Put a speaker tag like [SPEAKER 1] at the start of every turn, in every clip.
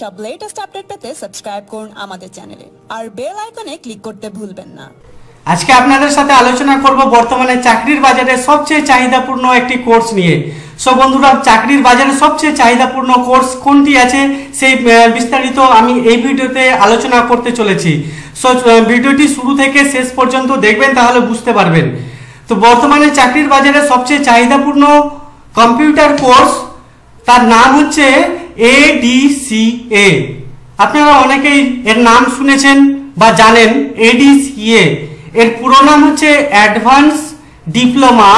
[SPEAKER 1] সব latest update পেতে subscribe করুন আমাদের চ্যানেলে আর বেল আইকনে ক্লিক করতে ভুলবেন না।
[SPEAKER 2] আজকে আপনাদের সাথে আলোচনা করব বর্তমানে চাকরির বাজারে সবচেয়ে চাহিদাপূর্ণ একটি কোর্স নিয়ে। সো বন্ধুরা, চাকরির বাজারে সবচেয়ে চাহিদাপূর্ণ কোর্স কোনটি আছে সেই বিস্তারিত আমি এই ভিডিওতে আলোচনা করতে চলেছি। সো ভিডিওটি শুরু থেকে শেষ পর্যন্ত দেখবেন, তাহলে বুঝতে পারবেন। তো, বর্তমানে চাকরির বাজারে সবচেয়ে চাহিদাপূর্ণ কম্পিউটার কোর্স তার নাম হচ্ছে এডিসিএ আপনারা অনেকেই এর নাম শুনেছেন বা জানেন এডিসিএ এর পুরো নাম হচ্ছে advance diploma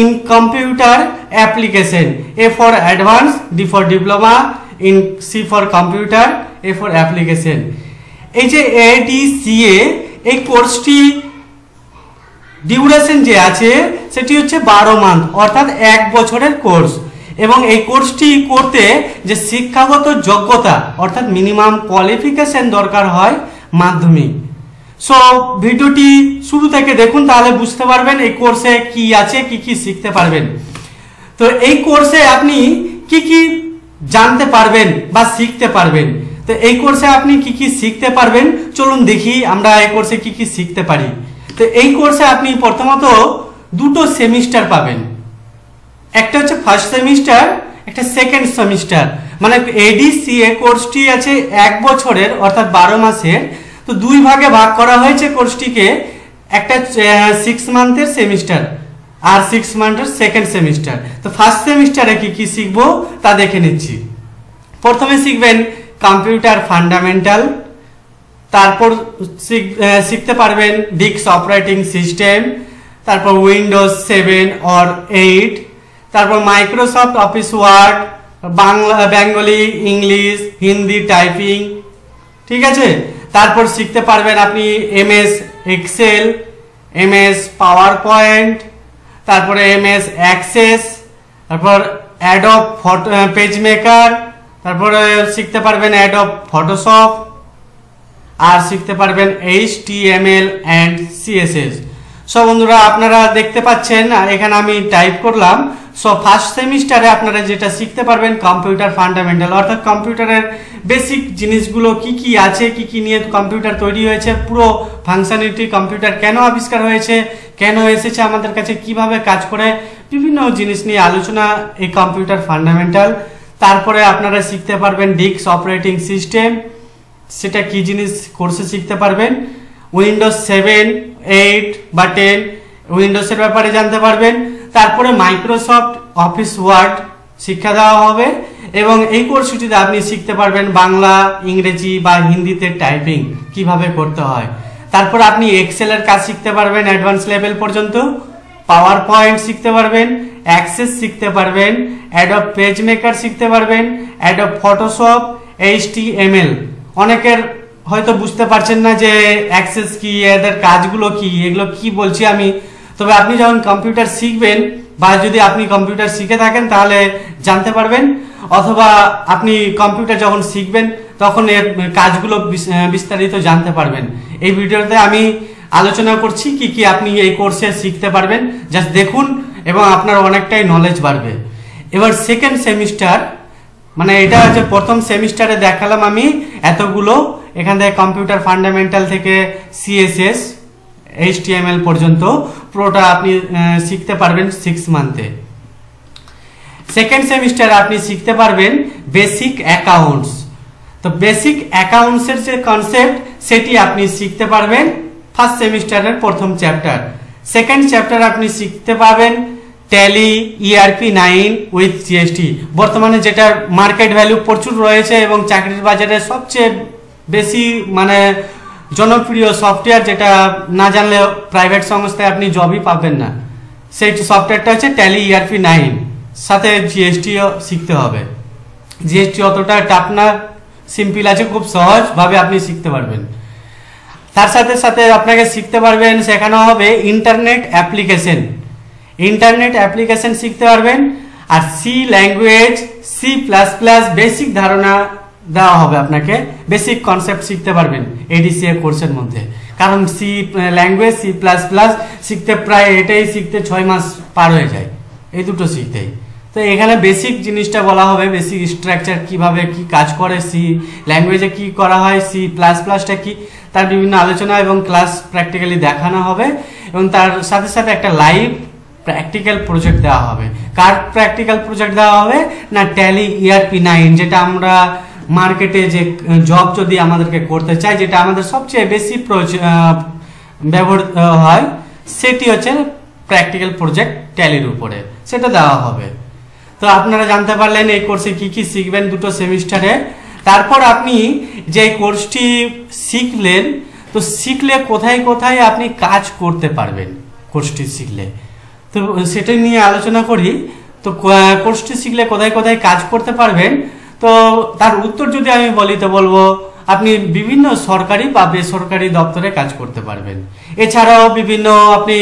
[SPEAKER 2] in computer application A for advance D for diploma in C for computer A for application এই যে এডিসিএ এই কোর্সটি ডিউরেশন যে আছে, সেটি হচ্ছে বারো মান্থ অর্থাৎ এক বছরের কোর্স এবং এই কোর্সটি করতে যে শিক্ষাগত যোগ্যতা, অর্থাৎ মিনিমাম কোয়ালিফিকেশন দরকার হয় মাধ্যমিক। সো ভিডিওটি শুরু থেকে দেখুন, তাহলে বুঝতে পারবেন এই কোর্সে কি আছে, কি কি শিখতে পারবেন। তো এই কোর্সে আপনি কি কি জানতে পারবেন বা শিখতে পারবেন? তো এই কোর্সে আপনি কি কি শিখতে পারবেন? চলুন দেখি আমরা এই কোর্সে কি কি শিখতে পারি। তো এই কোর্সে আপনি প্রথমত দুটো সেমিস্টার পাবেন। একটা হচ্ছে ফার্স্ট সেমিস্টার একটা সেকেন্ড সেমিস্টার মানে এডিসিএ কোর্সটি আছে এক বছরের, অর্থাৎ বারো মাসের। তো দুই ভাগে ভাগ করা হয়েছে কোর্সটিকে একটা সিক্স মান্থের সেমিস্টার আর সিক্স মান্থের সেকেন্ড সেমিস্টার তো ফার্স্ট সেমিস্টারে কি কি শিখব? তা দেখে নিচ্ছি। প্রথমে শিখবেন কম্পিউটার ফান্ডামেন্টাল তারপর শিখ- শিখতে পারবেন ডিক্স অপারেটিং সিস্টেম তারপর উইন্ডোজ সেভেন অর এইট তারপর Microsoft Office Word Bangla Bengali English Hindi typing ঠিক আছে? তারপর শিখতে পারবেন আপনি MS Excel MS PowerPoint তারপরে এমএস অ্যাক্সেস তারপর অ্যাডব ফটো পেজ মেকার তারপরে শিখতে পারবেন অ্যাডব ফটোশপ আর শিখতে পারবেন H T M L and CSS সব বন্ধুরা, আপনারা দেখতে পাচ্ছেন এখানে আমি টাইপ করলাম। সো ফার্স্ট সেমিস্টারে আপনারা যেটা শিখতে পারবেন কম্পিউটার ফান্ডামেন্টাল অর্থাৎ কম্পিউটারের বেসিক জিনিসগুলো কি কি আছে, কি কি নিয়ে কম্পিউটার তৈরি হয়েছে, পুরো ফাংশনালিটি কম্পিউটার কেন আবিষ্কার হয়েছে, কেন এসেছে আমাদের কাছে, কীভাবে কাজ করে, বিভিন্ন জিনিস নিয়ে আলোচনা, এই কম্পিউটার ফান্ডামেন্টাল তারপরে আপনারা শিখতে পারবেন ডিক্স অপারেটিং সিস্টেম সেটা কি জিনিস কোর্সে শিখতে পারবেন। উইন্ডোজ সেভেন এইট বা টেন উইন্ডোজের ব্যাপারে জানতে পারবেন। তারপরে মাইক্রোসফট অফিস ওয়ার্ড শিক্ষা দেওয়া হবে এবং এই কোর্সটিতে আপনি শিখতে পারবেন বাংলা, ইংরেজি বা হিন্দিতে টাইপিং কীভাবে করতে হয়। তারপর আপনি এক্সেলের কাজ শিখতে পারবেন অ্যাডভান্স লেভেল পর্যন্ত। পাওয়ার পয়েন্ট শিখতে পারবেন অ্যাক্সেস শিখতে পারবেন অ্যাডব পেজ মেকার শিখতে পারবেন অ্যাডব ফটোশপ এইচটিএমএল অনেকের হয়তো বুঝতে পারছেন না যে অ্যাক্সেস কি, এদের কাজগুলো কি, এগুলো কি বলছি আমি তবে আপনি যখন কম্পিউটার শিখবেন বা যদি আপনি কম্পিউটার শিখে থাকেন, তাহলে জানতে পারবেন। অথবা আপনি কম্পিউটার যখন শিখবেন, তখন এর কাজগুলো বিস- বিস্তারিত জানতে পারবেন। এই ভিডিওতে আমি আলোচনা করছি কি কি আপনি এই কোর্সে শিখতে পারবেন। জাস্ট দেখুন এবং আপনার অনেকটাই নলেজ বাড়বে। এবার সেকেন্ড সেমিস্টার মানে এটা হচ্ছে প্রথম সেমিস্টারে দেখালাম আমি এতগুলো। এখান থেকে কম্পিউটার ফান্ডামেন্টাল থেকে সিএসএস এইচটিএমএল পর্যন্ত পুরোটা আপনি শিখতে পারবেন সিক্স মান্থে সেকেন্ড সেমিস্টারে আপনি শিখতে পারবেন বেসিক অ্যাকাউন্টস তো বেসিক অ্যাকাউন্টসের যে কনসেপ্ট সেটি আপনি শিখতে পারবেন ফার্স্ট সেমিস্টারের প্রথম চ্যাপ্টার সেকেন্ড চ্যাপ্টার আপনি শিখতে পারবেন Tally ERP nine with GST বর্তমানে যেটা মার্কেট ভ্যালু প্রচুর রয়েছে এবং চাকরির বাজারে সবচেয়ে বেশি মানে জনপ্রিয় সফটওয়্যার যেটা না জানলে প্রাইভেট সংস্থায় আপনি জবই পাবেন না। সেই সফটওয়্যারটা হচ্ছে ট্যালি ইআরপি নাইন সাথে জিএসটিও শিখতে হবে। জিএসটি অতটা টাফ না সিম্পল আছে, খুব সহজভাবে আপনি শিখতে পারবেন। তার সাথে সাথে আপনাকে শিখতে পারবেন, শেখানো হবে ইন্টারনেট অ্যাপ্লিকেশন ইন্টারনেট অ্যাপ্লিকেশন শিখতে পারবেন। আর C language C plus plus basic ধারণা দেওয়া হবে আপনাকে। বেসিক কনসেপ্ট শিখতে পারবেন এডিসিএ কোর্সের মধ্যে। কারণ C language C plus plus শিখতে প্রায় এটাই শিখতে ছয় মাস পার হয়ে যায়। এই দুটো শিখতেই। তো এখানে বেসিক জিনিসটা বলা হবে বেসিক স্ট্রাকচার কীভাবে কি কাজ করে সি ল্যাঙ্গুয়েজে কি করা হয় সি প্লাস প্লাসটা কি, তার বিভিন্ন আলোচনা এবং ক্লাস প্র্যাকটিক্যালি দেখানো হবে। এবং তার সাথে সাথে একটা লাইভ প্র্যাকটিক্যাল প্রজেক্ট দেওয়া হবে। কার প্র্যাকটিক্যাল প্রজেক্ট দেওয়া হবে? না ট্যালি ইআরপি নাইন যেটা আমরা মার্কেটে যে জব যদি আমাদেরকে করতে চাই যেটা আমাদের সবচেয়ে বেশি ব্যবহৃত হয়, সেটি হচ্ছে প্র্যাকটিক্যাল প্রজেক্ট ট্যালির উপরে। সেটা দেওয়া হবে। তো আপনারা জানতে পারলেন এই কোর্সে কি কি শিখবেন দুটো সেমিস্টারে। তারপর আপনি যে কোর্সটি শিখলেন, তো শিখলে কোথায় কোথায় আপনি কাজ করতে পারবেন কোর্সটি শিখলে। তো সেটা নিয়ে আলোচনা করি। তো কোর্সটি শিখলে কোথায় কোথায় কাজ করতে পারবেন তো তার উত্তর যদি আমি বলি, তো বলব, আপনি বিভিন্ন সরকারি বা বেসরকারি দপ্তরে কাজ করতে পারবেন। এছাড়াও বিভিন্ন আপনি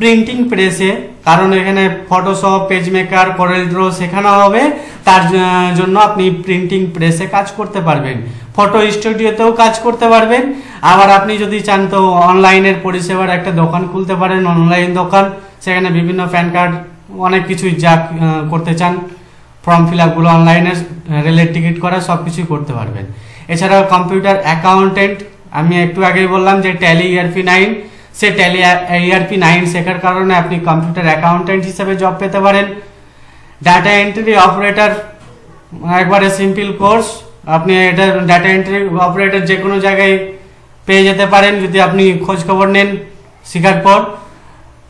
[SPEAKER 2] প্রিন্টিং প্রেসে কারণ এখানে Photoshop page maker Corel draw শেখানো হবে, তার জন্য আপনি প্রিন্টিং প্রেসে কাজ করতে পারবেন। ফটো স্টুডিওতেও কাজ করতে পারবেন। আবার আপনি যদি চান, তো অনলাইনের পরিষেবার একটা দোকান খুলতে পারেন, অনলাইন দোকান। সেখানে বিভিন্ন প্যান কার্ড, অনেক কিছুই যা করতে চান। ফর্ম ফিল আপগুলো অনলাইনে রেলের টিকিট করা সব কিছুই করতে পারবেন। এছাড়াও কম্পিউটার অ্যাকাউন্টেন্ট আমি একটু আগেই বললাম যে ট্যালি ইআরপি নাইন সে ট্যালি ইআরপি নাইন শেখার কারণে আপনি কম্পিউটার অ্যাকাউন্টেন্ট হিসেবে জব পেতে পারেন। ডাটা এন্ট্রি অপারেটর একবারে সিম্পল কোর্স আপনি এটা ডাটা এন্ট্রি অপারেটর যে কোনো জায়গায় পেয়ে যেতে পারেন, যদি আপনি খোঁজ খবর নেন শেখার পর।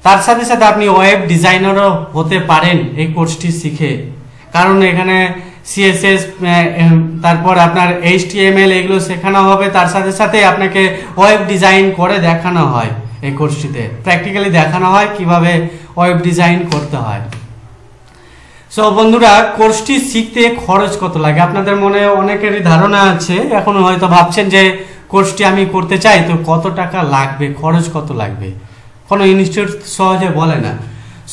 [SPEAKER 2] তার সাথে সাথে আপনি ওয়েব ডিজাইনারও হতে পারেন এই কোর্সটি শিখে। কারণ এখানে সিএসএস তারপর আপনার এইচটিএমএল এগুলো শেখানো হবে, তার সাথে সাথে আপনাকে ওয়েব ডিজাইন করে দেখানো হয় এই কোর্সটিতে। প্র্যাকটিক্যালি দেখানো হয় কীভাবে ওয়েব ডিজাইন করতে হয়। সো বন্ধুরা, কোর্সটি শিখতে খরচ কত লাগে? আপনাদের মনে অনেকেরই ধারণা আছে, এখন হয়তো ভাবছেন যে কোর্সটি আমি করতে চাই, তো কত টাকা লাগবে, খরচ কত লাগবে? কোনো ইনস্টিটিউট সহজে বলে না।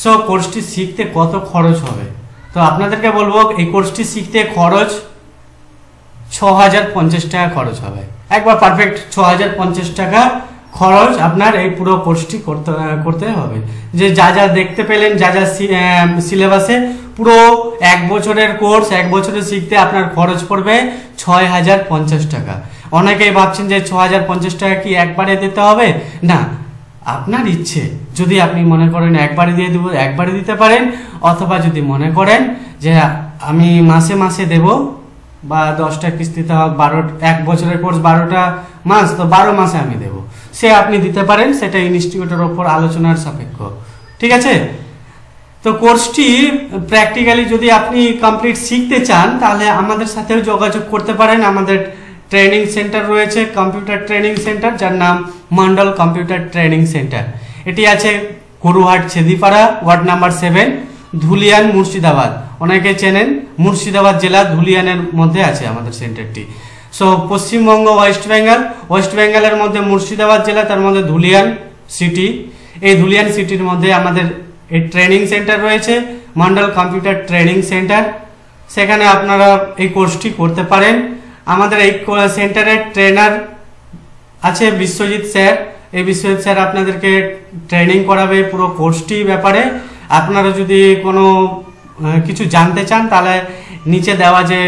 [SPEAKER 2] সো কোর্সটি শিখতে কত খরচ হবে? তো আপনাদেরকে বলব, এই কোর্সটি শিখতে খরচ ছ হাজার পঞ্চাশ টাকা খরচ হবে। একবার পারফেক্ট ছ হাজার পঞ্চাশ টাকা খরচ আপনার এই পুরো কোর্সটি করতে করতে হবে। যে যা যা দেখতে পেলেন, যা যা সিলেবাসে, পুরো এক বছরের কোর্স, এক বছরে শিখতে আপনার খরচ পড়বে ছয় হাজার পঞ্চাশ টাকা। অনেকেই ভাবছেন যে ছ হাজার পঞ্চাশ টাকা কি একবারে দিতে হবে? না আপনার ইচ্ছে, যদি আপনি মনে করেন একবারে দিয়ে দেবো একবারে দিতে পারেন, অথবা যদি মনে করেন যে আমি মাসে মাসে দেব, বা দশটা কিস্তিতে হোক, বারো, এক বছরের কোর্স বারোটা মাস, তো বারো মাসে আমি দেব। সে আপনি দিতে পারেন, সেটা ইনস্টিটিউটের ওপর আলোচনার সাপেক্ষ। ঠিক আছে? তো কোর্সটি প্র্যাকটিক্যালি যদি আপনি কমপ্লিট শিখতে চান, তাহলে আমাদের সাথেও যোগাযোগ করতে পারেন, আমাদের ট্রেনিং সেন্টার রয়েছে কম্পিউটার ট্রেনিং সেন্টার যার নাম মন্ডল কম্পিউটার ট্রেনিং সেন্টার এটি আছে Goruhat Chhedipara, ward number seven, Dhulian Murshidabad. অনেকে চেনেন মুর্শিদাবাদ জেলা ধুলিয়ানের মধ্যে আছে আমাদের সেন্টারটি। So Paschimbanga West Bengal West বেঙ্গলের মধ্যে মুর্শিদাবাদ জেলা, তার মধ্যে ধুলিয়ান সিটি এই ধুলিয়ান সিটির মধ্যে আমাদের এই ট্রেনিং সেন্টার রয়েছে মন্ডল কম্পিউটার ট্রেনিং সেন্টার সেখানে আপনারা এই কোর্সটি করতে পারেন। আমাদের এই সেন্টারের ট্রেনার আছে বিশ্বজিৎ স্যার। এই বিশ্বজিৎ স্যার আপনাদেরকে ট্রেনিং করাবে পুরো কোর্সটি ব্যাপারে। আপনারা যদি কোনো কিছু জানতে চান, তাহলে নিচে দেওয়া যে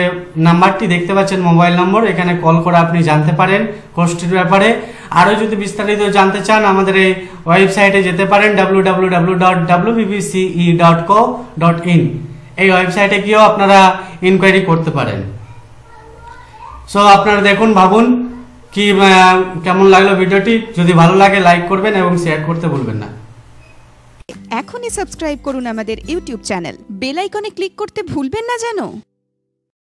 [SPEAKER 2] নাম্বারটি দেখতে পাচ্ছেন, মোবাইল নম্বর, এখানে কল করে আপনি জানতে পারেন কোর্সটির ব্যাপারে। আরও যদি বিস্তারিত জানতে চান, আমাদের এই ওয়েবসাইটে যেতে পারেন W W W dot W BBCE dot co dot in এই ওয়েবসাইটে গিয়েও আপনারা ইনকোয়ারি করতে পারেন। সো আপনারা দেখুন, ভাবুন কি কেমন লাগল ভিডিওটি। যদি ভালো লাগে লাইক করবেন এবং শেয়ার করতে ভুলবেন না।
[SPEAKER 3] এখনই সাবস্ক্রাইব করুন আমাদের ইউটিউব চ্যানেল বেল আইকনে ক্লিক করতে ভুলবেন না যেন।